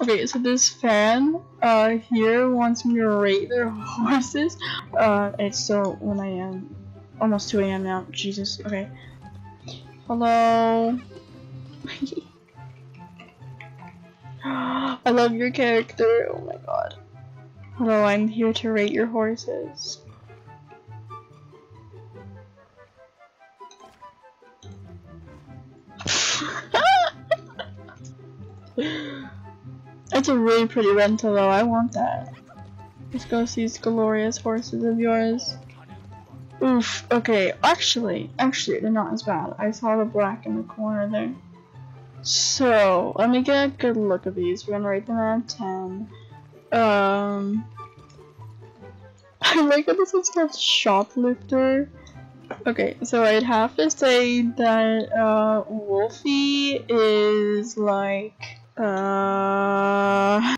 Okay, so this fan uh here wants me to rate their horses. Uh, it's still 1 a.m. Almost 2 a.m. now. Jesus. Okay. Hello. I love your character. Oh my god. Hello, I'm here to rate your horses. That's a really pretty rental though, I want that. Let's go see these glorious horses of yours. Oof, okay, actually, actually, they're not as bad. I saw the black in the corner there. So, let me get a good look at these. We're gonna rate them out of 10. Um, I like that this one's called Shoplifter. Okay, so I'd have to say that, uh, Wolfie is like, uh,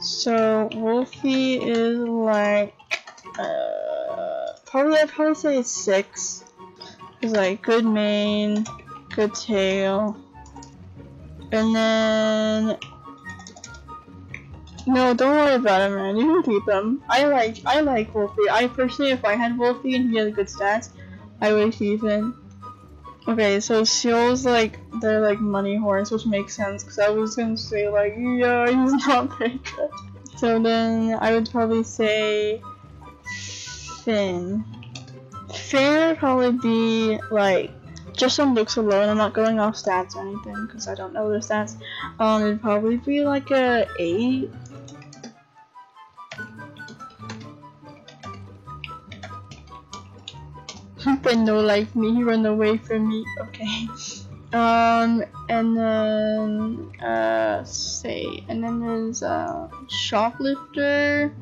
so Wolfie is like, uh, probably I'd probably say six. He's like good mane, good tail, and then no, don't worry about him, man. You can keep him. I like I like Wolfie. I personally, if I had Wolfie and he had good stats, I would keep him. Okay, so Seal's like they're like money horse, which makes sense because I was gonna say like yeah he's not very good. So then I would probably say Finn. Finn would probably be like just on looks alone. I'm not going off stats or anything because I don't know their stats. Um, it'd probably be like a eight. But no like me, he ran away from me. Okay. Um, and then, uh, say, and then there's, uh, Shoplifter.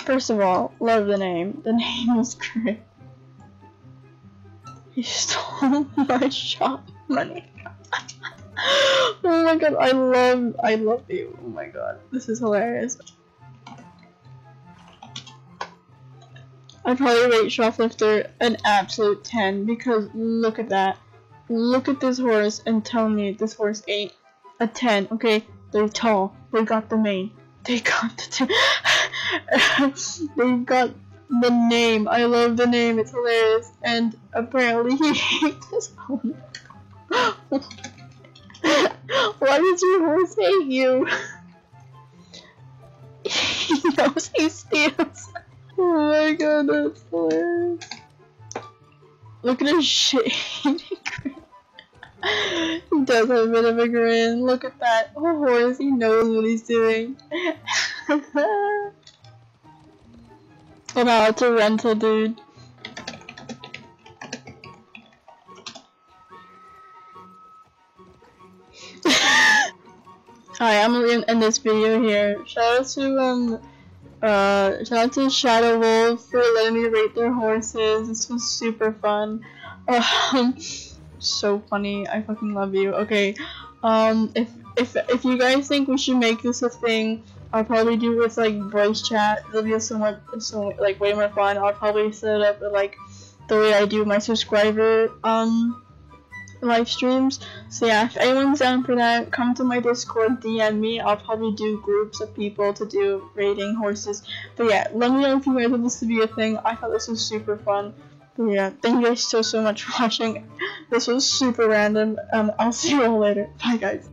First of all, love the name. The name is great. He stole my shop money. oh my god, I love, I love you. Oh my god, this is hilarious. I'd probably rate Shoplifter an absolute 10 because look at that. Look at this horse and tell me this horse ain't a 10, okay? They're tall. They got the mane. They got the They've got the name. I love the name. It's hilarious. And apparently he hates his owner. Why does your horse hate you? he knows he steals. Oh my god, that's. Look at his grin. he does have a bit of a grin. Look at that. Oh, horse, he knows what he's doing. oh no, it's a rental, dude. Hi, I'm gonna end this video here. Shout out to um uh shout out to Shadow Wolf for letting me rate their horses. This was super fun. Um so funny. I fucking love you. Okay. Um if if if you guys think we should make this a thing, I'll probably do with like voice chat. It'll be so much so like way more fun. I'll probably set it up with, like the way I do my subscriber um live streams. So yeah, if anyone's down for that, come to my Discord, DM me. I'll probably do groups of people to do rating horses. But yeah, let me know if you guys want this to be a thing. I thought this was super fun. But yeah, thank you guys so so much for watching. This was super random. Um, I'll see you all later. Bye guys.